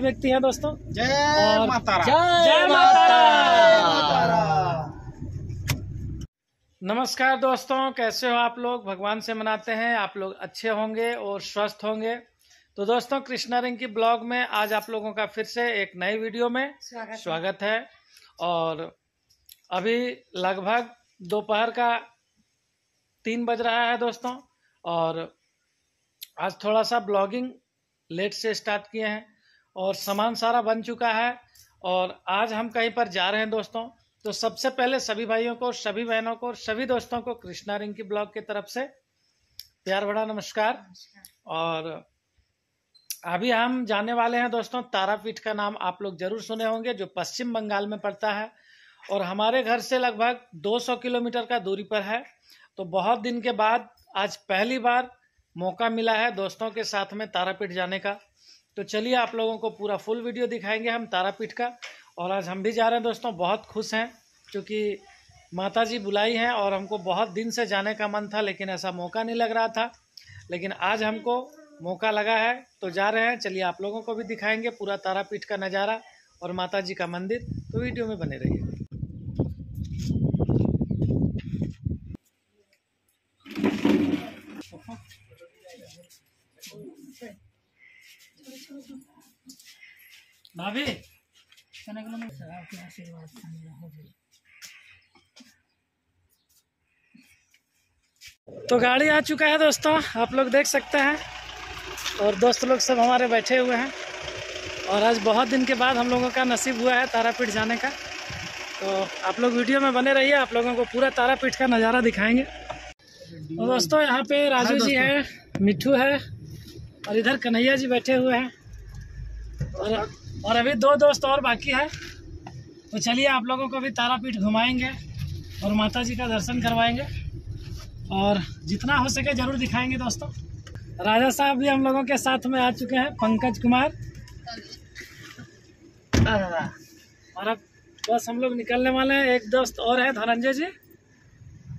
व्यक्ति हैं दोस्तों। जय माता जय माता नमस्कार दोस्तों कैसे हो आप लोग? भगवान से मनाते हैं आप लोग अच्छे होंगे और स्वस्थ होंगे। तो दोस्तों कृष्णा रिंग की ब्लॉग में आज आप लोगों का फिर से एक नई वीडियो में स्वागत स्वागत है।, है। और अभी लगभग दोपहर का तीन बज रहा है दोस्तों और आज थोड़ा सा ब्लॉगिंग लेट से स्टार्ट किए हैं। और सामान सारा बन चुका है और आज हम कहीं पर जा रहे हैं दोस्तों। तो सबसे पहले सभी भाइयों को सभी बहनों को सभी दोस्तों को कृष्णा रिंग की ब्लॉग की तरफ़ से प्यार भरा नमस्कार। और अभी हम जाने वाले हैं दोस्तों तारापीठ का नाम आप लोग ज़रूर सुने होंगे जो पश्चिम बंगाल में पड़ता है। और हमारे घर से लगभग 200 किलोमीटर का दूरी पर है। तो बहुत दिन के बाद आज पहली बार मौका मिला है दोस्तों के साथ में तारापीठ जाने का। तो चलिए आप लोगों को पूरा फुल वीडियो दिखाएँगे हम तारापीठ का। और आज हम भी जा रहे हैं दोस्तों, बहुत खुश हैं, क्योंकि माता जी बुलाई हैं और हमको बहुत दिन से जाने का मन था, लेकिन ऐसा मौका नहीं लग रहा था। लेकिन आज हमको मौका लगा है तो जा रहे हैं। चलिए आप लोगों को भी दिखाएँगे पूरा तारापीठ का नज़ारा और माता जी का मंदिर। तो वीडियो में बने रहिए। तो गाड़ी आ चुका है दोस्तों आप लोग देख सकते हैं। और दोस्त लोग सब हमारे बैठे हुए हैं। और आज बहुत दिन के बाद हम लोगों का नसीब हुआ है तारापीठ जाने का। तो आप लोग वीडियो में बने रहिए आप लोगों को पूरा तारापीठ का नज़ारा दिखाएँगे। और दोस्तों यहाँ पे राजू जी है मिठू है और इधर कन्हैया जी बैठे हुए हैं। और और अभी दो दोस्त और बाकी है। तो चलिए आप लोगों को भी तारापीठ घुमाएँगे और माता जी का दर्शन करवाएँगे। और जितना हो सके ज़रूर दिखाएँगे दोस्तों। राजा साहब भी हम लोगों के साथ में आ चुके हैं, पंकज कुमार। और अब बस हम लोग निकलने वाले हैं। एक दोस्त और है, धनंजय जी।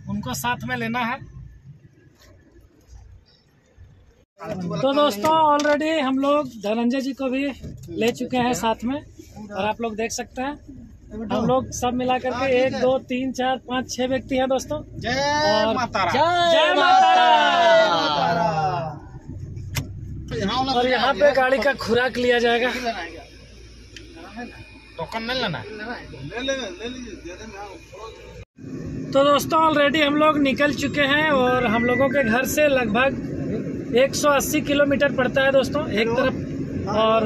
उनको साथ में लेना है। तो दोस्तों ऑलरेडी हम लोग धनंजय जी को भी ले चुके हैं साथ में और आप लोग देख सकते हैं। हम लोग सब मिला करके एक दो तीन चार पाँच छह व्यक्ति हैं दोस्तों। जय और जय माता और यहाँ पे गाड़ी का खुराक लिया जाएगा। टोकन नहीं लेना तो दोस्तों ऑलरेडी हम लोग निकल चुके हैं और हम लोगों के घर से लगभग 180 किलोमीटर पड़ता है दोस्तों एक तरफ़ और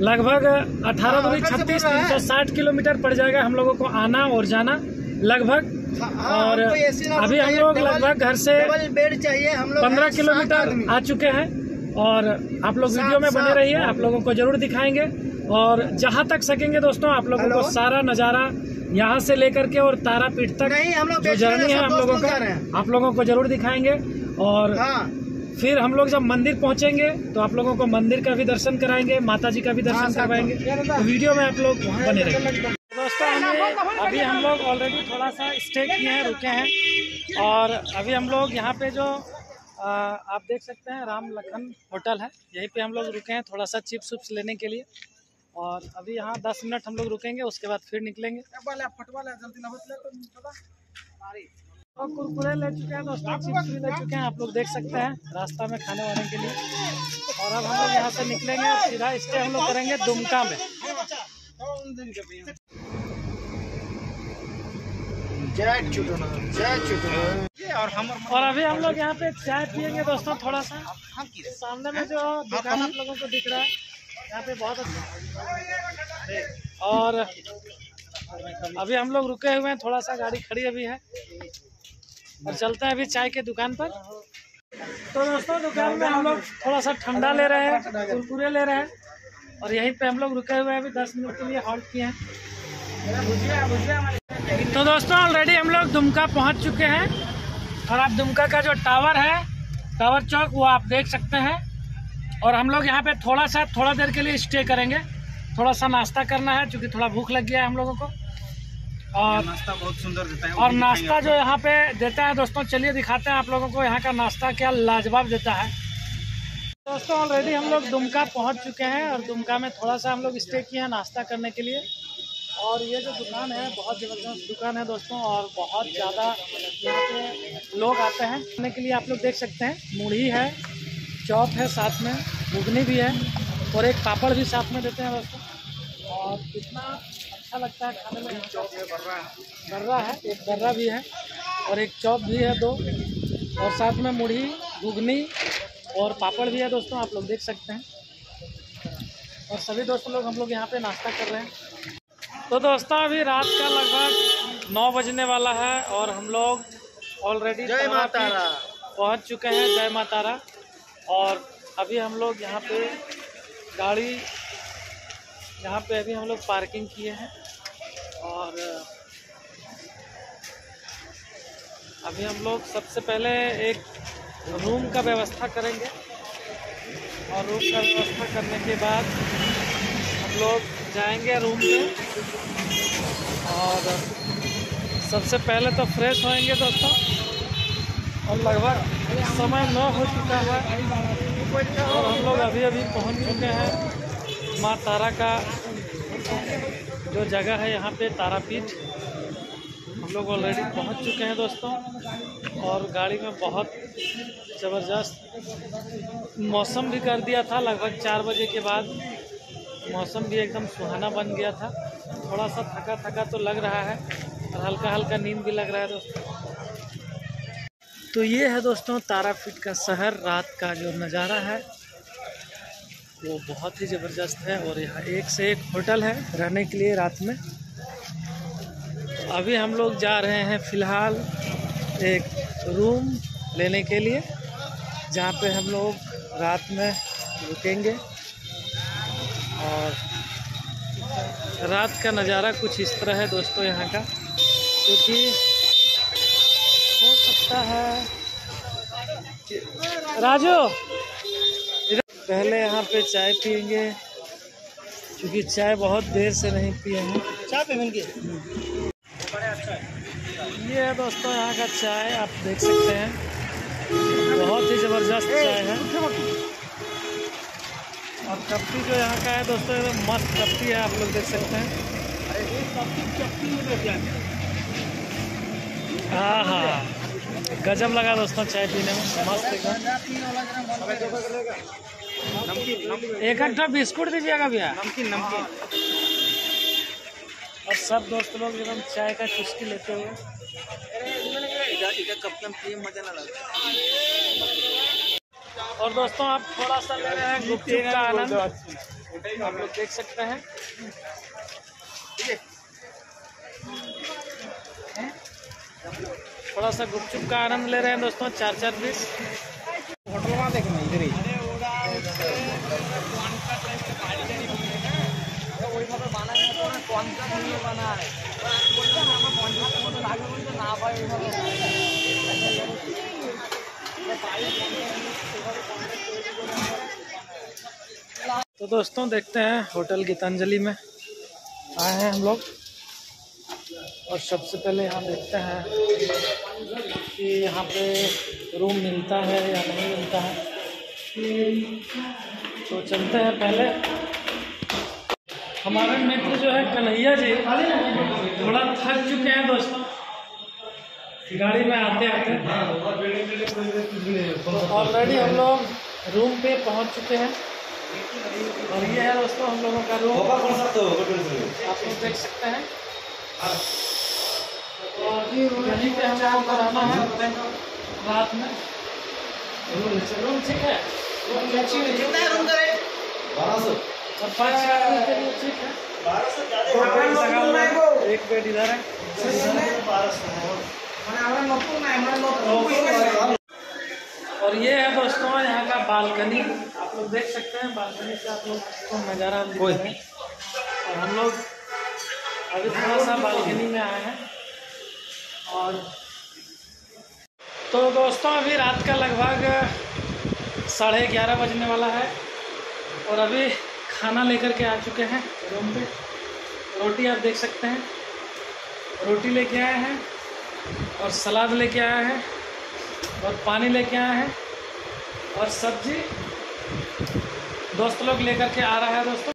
लगभग 18 दूरी छत्तीस तीन सौ साठ किलोमीटर पड़ जाएगा हम लोगों को आना और जाना लगभग। और अभी हम लोग लगभग घर से बेड चाहिए हम लोग पंद्रह किलोमीटर आ चुके हैं और आप लोग वीडियो में बने रहिए आप लोगों को ज़रूर दिखाएँगे और जहाँ तक सकेंगे दोस्तों आप लोगों को सारा नज़ारा यहाँ से लेकर के और तारापीठ तक नहीं, हम लोग जो जर्नी है हम लोगों का हैं। आप लोगों को ज़रूर दिखाएँगे और हाँ। फिर हम लोग जब मंदिर पहुँचेंगे तो आप लोगों को मंदिर का भी दर्शन कराएँगे माता जी का भी दर्शन करवाएँगे। तो वीडियो में आप लोग बने रहेंगे दोस्तों हमें अभी हम लोग ऑलरेडी थोड़ा सा स्टे किए हैं रुके हैं। और अभी हम लोग यहाँ पे जो आ, आप देख सकते हैं राम लखन होटल है। यहीं पे हम लोग रुके हैं थोड़ा सा चिप्स उप्स लेने के लिए। और अभी यहाँ दस मिनट हम लोग रुकेंगे उसके बाद फिर निकलेंगे। और कुरकुरे ले चुके हैं दोस्तों चिप्स भी ले चुके हैं आप लोग देख सकते हैं रास्ता में खाने वाने के लिए। और अब हम लोग यहाँ से निकलेंगे और सीधा स्टे हम लोग करेंगे दुमका में। जय चुटना जय चुटना और हम और अभी हम लोग यहाँ पे चाय पियेंगे दोस्तों थोड़ा सा। सामने में जो दुकान आप लोगों को दिख रहा है यहाँ पे बहुत अच्छा और अभी हम लोग रुके हुए हैं थोड़ा सा गाड़ी खड़ी अभी है। और चलते हैं अभी चाय के दुकान पर। तो दोस्तों, दुकान में हम लोग थोड़ा सा ठंडा ले रहे हैं, कुरकुरे ले रहे हैं, और यहीं पे हम लोग रुके हुए हैं अभी दस मिनट के लिए हॉल्ट किए हैं। तो दोस्तों ऑलरेडी हम लोग दुमका पहुँच चुके हैं, और आप दुमका का जो टावर है टावर चौक, वो आप देख सकते हैं, और हम लोग यहाँ पे थोड़ा सा थोड़ा देर के लिए स्टे करेंगे। थोड़ा सा नाश्ता करना है क्योंकि थोड़ा भूख लग गया है हम लोगों को। और नाश्ता बहुत सुंदर देता है और नाश्ता जो यहाँ पे देता है दोस्तों चलिए दिखाते हैं आप लोगों को यहाँ का नाश्ता क्या लाजवाब देता है। दोस्तों ऑलरेडी हम लोग दुमका पहुँच चुके हैं और दुमका में थोड़ा सा हम लोग स्टे किए हैं नाश्ता करने के लिए। और ये जो दुकान है बहुत ज़बरदस्त दुकान है दोस्तों और बहुत ज़्यादा यहाँ पे लोग आते हैं। खाने के लिए आप लोग देख सकते हैं मुढ़ी है चौप है साथ में घुगनी भी है और एक पापड़ भी साथ में देते हैं दोस्तों। और कितना अच्छा लगता है खाने में। है। बर्रा है एक बर्रा भी है और एक चौप भी है दो। और साथ में मुढ़ी घुगनी और पापड़ भी है दोस्तों आप लोग देख सकते हैं। और सभी दोस्तों लोग हम लोग यहाँ पे नाश्ता कर रहे हैं। तो दोस्तों अभी रात का लगभग नौ बजने वाला है और हम लोग ऑलरेडी जय माता पहुँच चुके हैं जय माता रा और अभी हम लोग यहाँ पे गाड़ी यहाँ पे अभी हम लोग पार्किंग किए हैं और अभी हम लोग सबसे पहले एक रूम का व्यवस्था करेंगे और रूम का व्यवस्था करने के बाद हम लोग जाएँगे रूम पे और सबसे पहले तो फ्रेश होएँगे दोस्तों और लगभग समय नौ हो चुका है। और हम लोग अभी अभी पहुँच चुके हैं। माँ तारा का जो जगह है यहाँ पे तारापीठ, हम लोग ऑलरेडी पहुँच चुके हैं दोस्तों, और गाड़ी में बहुत ज़बरदस्त मौसम भी कर दिया था, लगभग चार बजे के बाद मौसम भी एकदम सुहाना बन गया था। थोड़ा सा थका थका तो लग रहा है, और हल्का हल्का नींद भी लग रहा है दोस्तों। तो ये है दोस्तों तारापीठ का शहर, रात का जो नज़ारा है। वो बहुत ही ज़बरदस्त है और यहाँ एक से एक होटल है रहने के लिए रात में। अभी हम लोग जा रहे हैं फ़िलहाल एक रूम लेने के लिए, जहाँ पे हम लोग रात में रुकेंगे। और रात का नज़ारा कुछ इस तरह है दोस्तों यहाँ का, क्योंकि हो सकता है राजू! पहले यहाँ पे चाय पियेंगे क्योंकि चाय बहुत देर से नहीं पिए हैं। चाय की ये है दोस्तों यहाँ का चाय आप देख सकते हैं। बहुत ही ज़बरदस्त चाय है। और कपटी जो यहाँ का है दोस्तों एकदम मस्त कपटी है आप लोग देख सकते हैं। हाँ हाँ। गजब लगा दोस्तों चाय पीने में। मस्त एकदम। एक अट्ठा बिस्कुट दीजिएगा भैया। नमकीन नमकीन। और सब दोस्त लोग एकदम चाय का चुस्की लेते हुए। और दोस्तों आप थोड़ा सा ले रहे हैं गुपचुप का आनंद। आप लोग देख सकते हैं। थोड़ा सा गुपचुप का आनंद ले रहे हैं दोस्तों चार चार पीस। होटल वहाँ देखना इधर ही। तो दोस्तों देखते हैं होटल गीतांजलि में। आए हैं हम लोग। और सबसे पहले यहाँ देखते हैं कि यहाँ पे रूम मिलता है या नहीं मिलता है। तो चलते हैं पहले। हमारे मित्र जो है कन्हैया जी थोड़ा थक चुके हैं दोस्तों। गाड़ी में आते आते। ऑलरेडी हम लोग रूम पे पहुँच चुके हैं। और ये है दोस्तों हम लोगों का रूम आप लोग देख सकते हैं। यहीं पे हम लोगों को रहना है। रात में। रूम ठीक है। है और है बेड है ये है दोस्तों यहाँ का बालकनी। आप लोग देख सकते हैं बालकनी से आप लोग को नज़ारा दिख रहा है और हम लोग अभी थोड़ा सा बालकनी में आए हैं। और तो दोस्तों अभी रात का लगभग साढ़े ग्यारह बजने वाला है और अभी खाना लेकर के आ चुके हैं रूम पे। रोटी आप देख सकते हैं। रोटी लेके आए हैं और सलाद लेके आए हैं और पानी लेके आए हैं और सब्ज़ी दोस्त लोग लेकर के आ रहा है दोस्तों।